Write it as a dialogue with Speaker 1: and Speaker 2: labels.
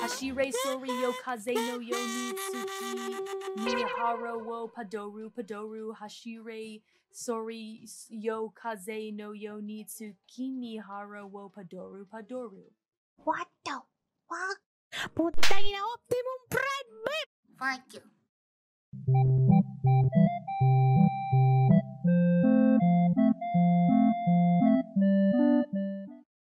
Speaker 1: Hashire sori yo kaze no yo ni tsuki miharo wo padoru padoru hashire sori yo kaze no yo ni tsuki miharo wo padoru padoru.
Speaker 2: What the fuck?
Speaker 3: Putang ina, Optimum Prime, babe!
Speaker 2: Fuck you.